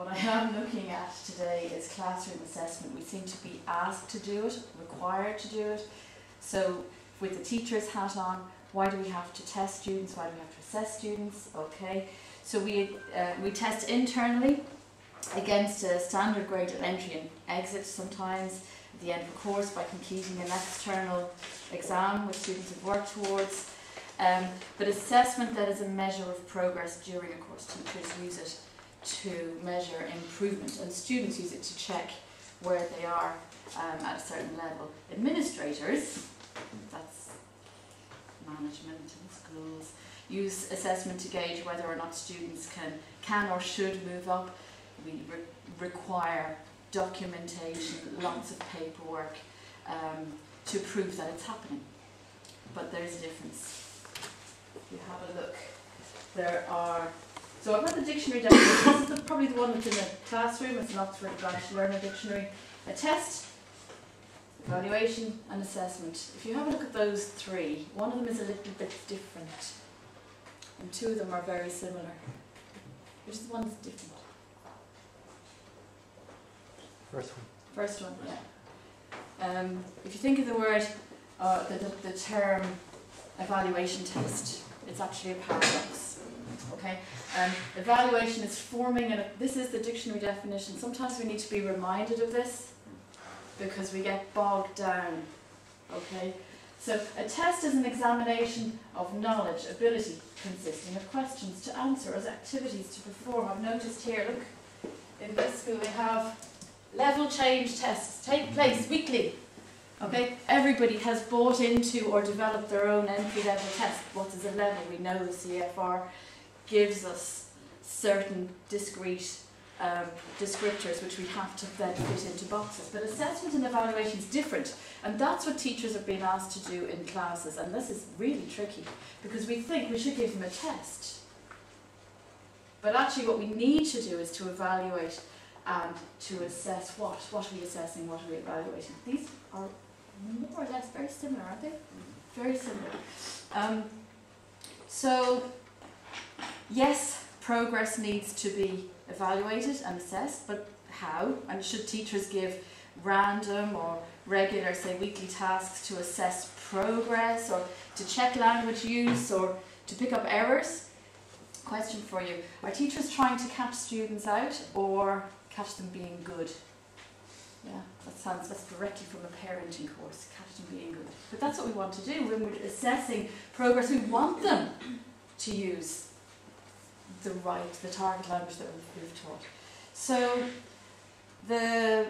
What I am looking at today is classroom assessment. We seem to be asked to do it, required to do it. So with the teacher's hat on, why do we have to test students? Why do we have to assess students? Okay, so we, uh, we test internally against a standard grade of entry and exit sometimes at the end of a course by completing an external exam which students have worked towards. Um, but assessment that is a measure of progress during a course. Teachers use it to measure improvement and students use it to check where they are um, at a certain level. Administrators, that's management in schools, use assessment to gauge whether or not students can, can or should move up. We re require documentation, lots of paperwork um, to prove that it's happening. But there's a difference If you have a look, there are, so I've got the dictionary definition, this is probably the one that's in the classroom, it's an Oxford English Learner Dictionary. A test, evaluation and assessment. If you have a look at those three, one of them is a little bit different and two of them are very similar. Which is the one that's different? First one. First one, yeah. Um, if you think of the word, uh, the, the, the term evaluation test, it's actually a paradox. Okay, um, evaluation is forming, and this is the dictionary definition. Sometimes we need to be reminded of this because we get bogged down. Okay, so a test is an examination of knowledge, ability, consisting of questions to answer as activities to perform. I've noticed here, look, in this school we have level change tests take place weekly. Okay, everybody has bought into or developed their own entry level test. What is a level? We know the CFR gives us certain discrete um, descriptors which we have to then fit into boxes. But assessment and evaluation is different, and that's what teachers are being asked to do in classes. And this is really tricky because we think we should give them a test. But actually, what we need to do is to evaluate and to assess what. What are we assessing? What are we evaluating? These are more or less very similar, aren't they? Very similar. Um, so, yes, progress needs to be evaluated and assessed, but how? And should teachers give random or regular, say, weekly tasks to assess progress or to check language use or to pick up errors? Question for you. Are teachers trying to catch students out or catch them being good? Yeah, that sounds that's directly from a parenting course, catch them being good. But that's what we want to do when we're assessing progress. We want them to use the right, the target language that we've, taught. So the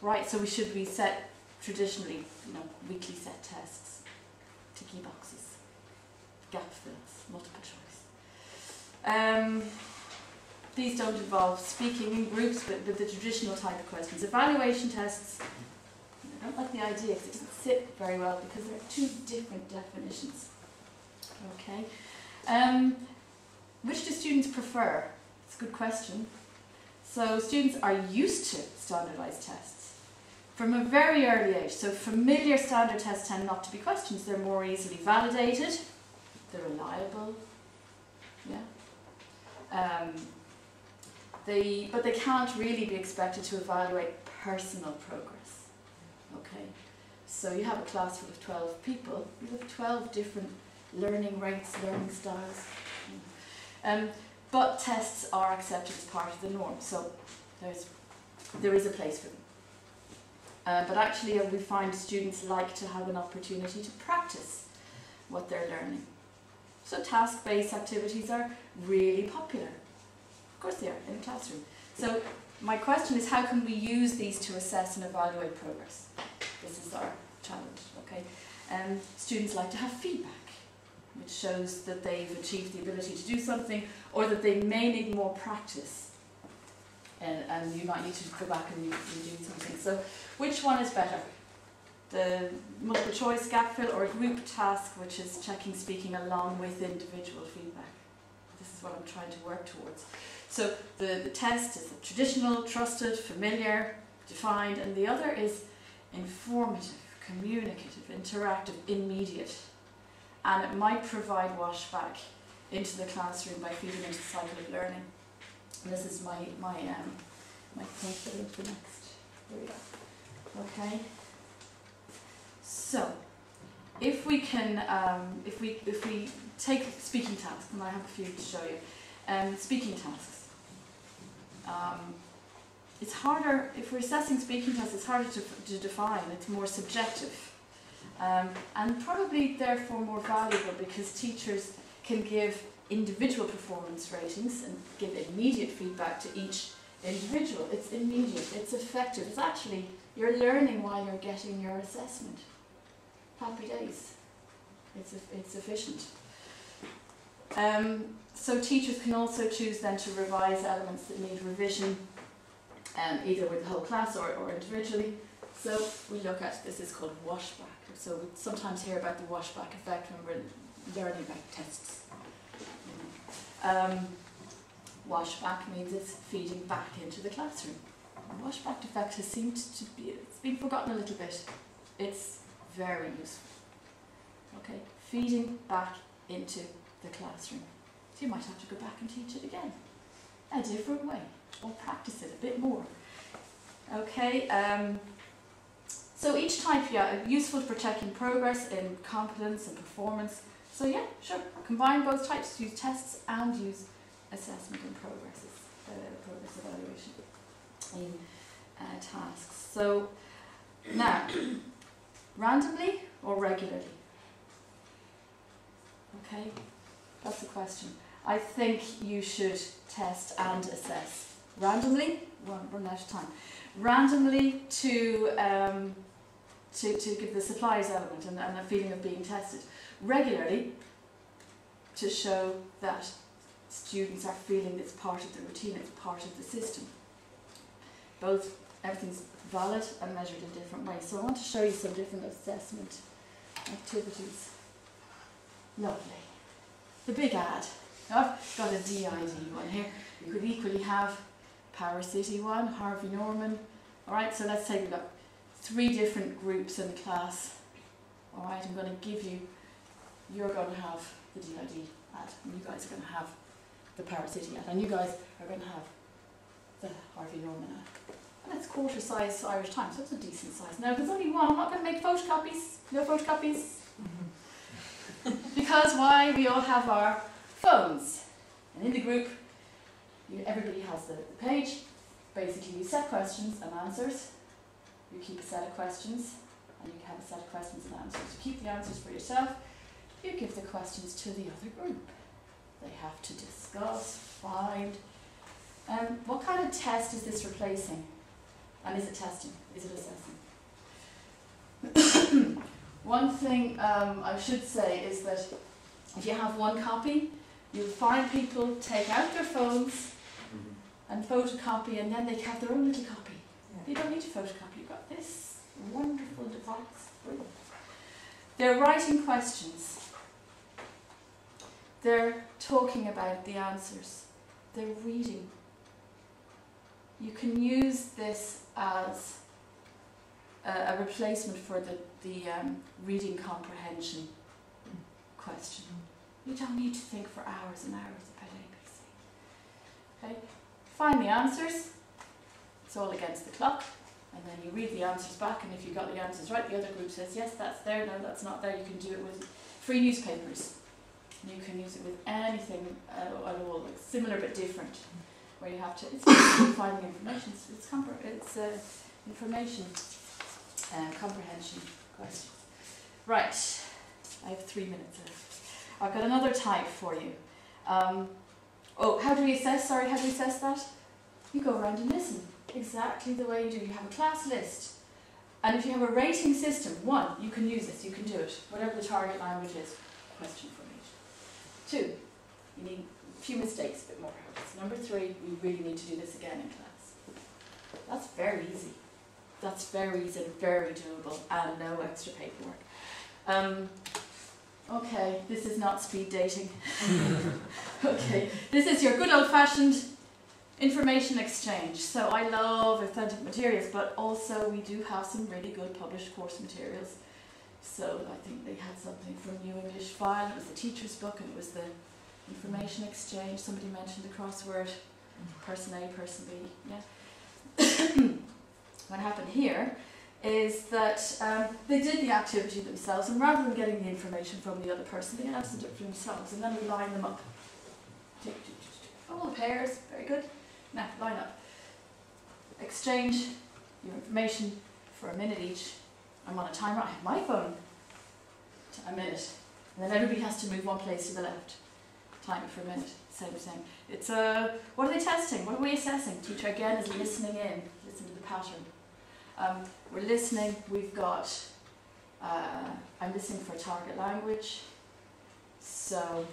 right, so we should be set traditionally, you know, weekly set tests, ticky boxes, gap fills, multiple choice. Um, these don't involve speaking in groups, but, but the traditional type of questions. Evaluation tests, I don't like the idea because it doesn't sit very well because there are two different definitions. Okay. Um, which do students prefer? It's a good question. So students are used to standardised tests from a very early age. So familiar standard tests tend not to be questions. They're more easily validated. They're reliable. Yeah. Um, they, but they can't really be expected to evaluate personal progress. Okay, so you have a class full of 12 people, you have 12 different learning rates, learning styles. Um, but tests are accepted as part of the norm, so there's, there is a place for them. Uh, but actually uh, we find students like to have an opportunity to practice what they're learning. So task-based activities are really popular. Of course they are, in the classroom. So my question is how can we use these to assess and evaluate progress? This is our challenge, okay? Um, students like to have feedback, which shows that they've achieved the ability to do something or that they may need more practice. And, and you might need to go back and redo something. So which one is better? The multiple choice gap fill or a group task which is checking speaking along with individual feedback? This is what I'm trying to work towards. So the, the test is traditional, trusted, familiar, defined, and the other is informative, communicative, interactive, immediate. And it might provide washback into the classroom by feeding into the cycle of learning. And this is my, my, um, my point for the next. Here we go. Okay. So, if we can, um, if we if we take speaking tasks, and I have a few to show you, um, speaking tasks. Um, it's harder if we're assessing speaking tasks. It's harder to, to define. It's more subjective, um, and probably therefore more valuable because teachers can give individual performance ratings and give immediate feedback to each individual. It's immediate. It's effective. It's actually you're learning while you're getting your assessment. Happy days. It's, it's efficient. Um, so teachers can also choose then to revise elements that need revision, um, either with the whole class or, or individually. So we look at, this is called washback. So we sometimes hear about the washback effect when we're learning about tests. Um, washback means it's feeding back into the classroom. Washback effect has seemed to be, it's been forgotten a little bit. It's very useful. Okay, feeding back into the classroom. So you might have to go back and teach it again, a different way, or practice it a bit more. Okay, um, so each type, yeah, useful for checking progress in competence and performance. So yeah, sure, combine both types, use tests and use assessment and progresses, uh, progress evaluation in uh, tasks. So now, randomly or regularly? Okay, that's the question. I think you should test and assess randomly. Run, run out of time. Randomly to um, to to give the supplies element and, and a feeling of being tested. Regularly to show that students are feeling it's part of the routine, it's part of the system. Both everything's valid and measured in different ways. So I want to show you some different assessment activities. Lovely. The big ad. Oh, I've got a DID one here. You could equally have Power City one, Harvey Norman. Alright, so let's take we've got three different groups in the class. Alright, I'm going to give you, you're going to have the DID ad, and you guys are going to have the City ad, and you guys are going to have the Harvey Norman ad. And it's quarter size Irish Times, so it's a decent size. Now, there's only one, I'm not going to make photocopies. No photocopies. because why? We all have our phones. And in the group, you, everybody has the, the page. Basically, you set questions and answers. You keep a set of questions, and you have a set of questions and answers. You keep the answers for yourself. You give the questions to the other group. They have to discuss, find. Um, what kind of test is this replacing? And is it testing? Is it assessing? one thing um, I should say is that if you have one copy, you'll find people take out their phones and photocopy and then they have their own little copy. Yeah. You don't need to photocopy, you've got this wonderful device. They're writing questions. They're talking about the answers. They're reading. You can use this as a, a replacement for the, the um, reading comprehension question. You don't need to think for hours and hours about ABC. Okay? Find the answers. It's all against the clock. And then you read the answers back, and if you got the answers right, the other group says, yes, that's there, no, that's not there. You can do it with free newspapers. You can use it with anything uh, at all, like similar but different, where you have to, it's finding information, it's, it's, compre- it's uh, information uh, comprehension questions. Right, I have three minutes left. I've got another type for you. Um, oh, how do we assess? Sorry, how do we assess that? You go around and listen. Exactly the way you do. You have a class list. And if you have a rating system, one, you can use this, you can do it. Whatever the target language is, question for each. Two, you need a few mistakes, a bit more practice. Number three, we really need to do this again in class. That's very easy. That's very easy and very doable and no extra paperwork. Um, okay, this is not speed dating. okay, this is your good old fashioned information exchange. So I love authentic materials, but also we do have some really good published course materials. So I think they had something from New English File, it was the teacher's book and it was the information exchange. Somebody mentioned the crossword person A, person B, yeah. what happened here is that um, they did the activity themselves, and rather than getting the information from the other person, they answered it for themselves, and then we line them up. All the pairs, very good. Now, line up. Exchange your information for a minute each. I'm on a timer, I have my phone. A minute. And then everybody has to move one place to the left. Time for a minute. Same, same. It's uh, what are they testing? What are we assessing? Teacher again is listening in. Listen to the pattern. Um, we're listening. We've got. Uh, I'm listening for target language. So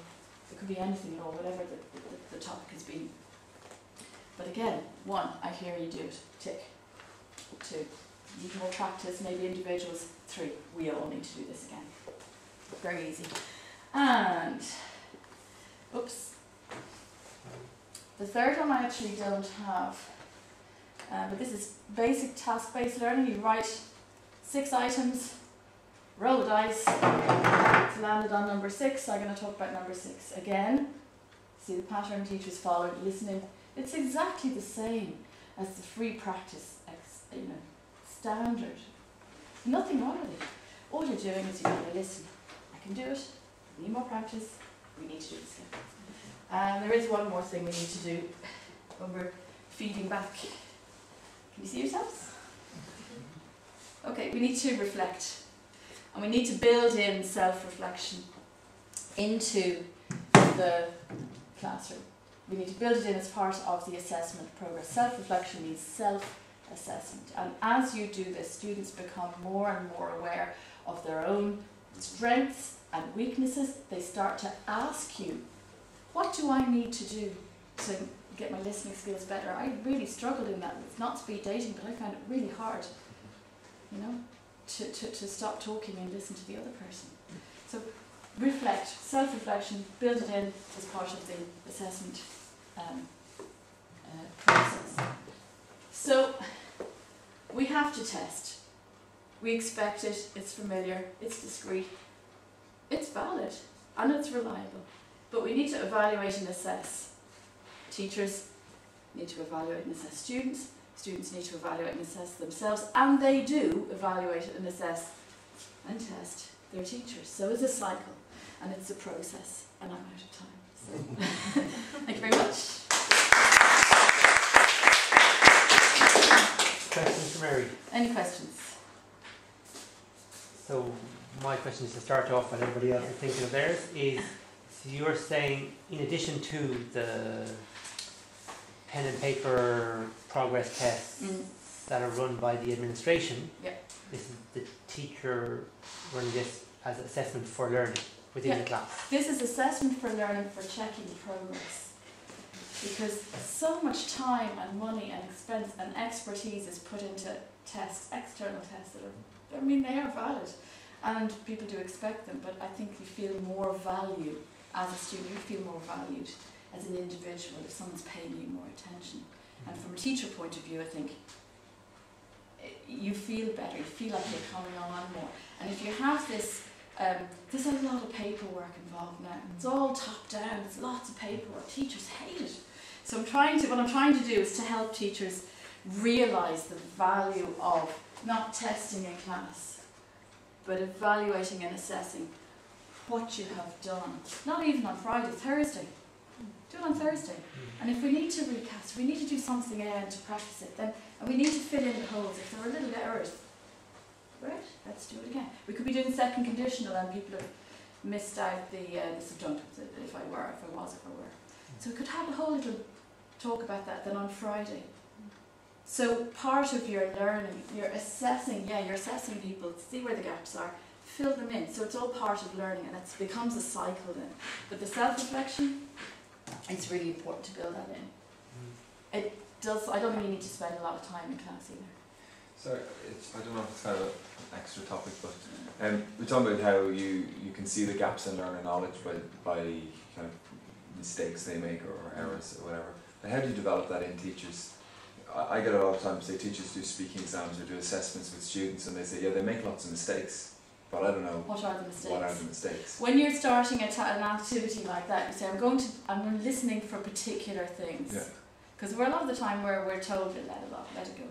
it could be anything at all, whatever the, the, the topic has been. But again, one, I hear you do it. Tick. Two, you need more practice. Maybe individuals. Three, we all need to do this again. Very easy. And oops. The third one I actually don't have, uh, but this is basic task-based learning. You write six items, roll the dice. It's landed on number six. I'm going to talk about number six again. See the pattern teachers followed, listening. It's exactly the same as the free practice, you know, standard. Nothing wrong with it. All you're doing is you're going to listen. I can do it. We need more practice. We need to do this again. And there is one more thing we need to do when we're feeding back. Can you see yourselves? Okay, we need to reflect. And we need to build in self reflection into the classroom. We need to build it in as part of the assessment progress. Self reflection means self assessment. And as you do this, students become more and more aware of their own strengths and weaknesses. They start to ask you what do I need to do to get my listening skills better? I really struggled in that. It's not speed dating, but I found it really hard, you know, to, to, to stop talking and listen to the other person. So reflect, self-reflection, build it in as part of the assessment um, uh, process. So we have to test. We expect it, it's familiar, it's discreet, it's valid, and it's reliable. But we need to evaluate and assess. Teachers need to evaluate and assess students. Students need to evaluate and assess themselves, and they do evaluate and assess and test their teachers. So it's a cycle, and it's a process. And I'm out of time. Thank you very much. Thanks, Mr. Mary. Any questions? So my question is to start off when everybody else is thinking of theirs is so you're saying in addition to the pen and paper progress tests Mm. that are run by the administration, Yeah. this is the teacher running this as assessment for learning within Yeah. the class. This is assessment for learning for checking progress. Because so much time and money and expense and expertise is put into tests, external tests that are, I mean, they are valid and people do expect them, but I think you feel more value as a student, you feel more valued as an individual if someone's paying you more attention. And from a teacher point of view, I think eh, you feel better, you feel like you're coming on more. And if you have this um, there's a lot of paperwork involved now. It's all top down. There's lots of paperwork. Teachers hate it. So I'm trying to. What I'm trying to do is to help teachers realise the value of not testing in class, but evaluating and assessing what you have done. Not even on Friday, Thursday. Do it on Thursday. And if we need to recast, we need to do something again to practice it. Then, and we need to fill in the holes if there are little errors. Right, let's do it again. We could be doing second conditional and people have missed out the, uh, the subjunctive, if I were, if I was, if I were. So we could have a whole little talk about that then on Friday. So part of your learning, you're assessing, yeah, you're assessing people, see where the gaps are, fill them in. So it's all part of learning and it becomes a cycle then. But the self-reflection, it's really important to build that in. It does, I don't think you need to spend a lot of time in class either. So it's, I don't know if it's kind of an extra topic, but um, we're talking about how you, you can see the gaps in learner knowledge by, by kind of mistakes they make or, or errors or whatever. And how do you develop that in teachers? I, I get it all the time. Say teachers do speaking exams or do assessments with students, and they say, yeah, they make lots of mistakes, but I don't know What are the mistakes? what are the mistakes. When you're starting a ta- an activity like that, you say, I'm going to, I'm listening for particular things. Yeah. Because we're a lot of the time where we're told to let let it go, let it go.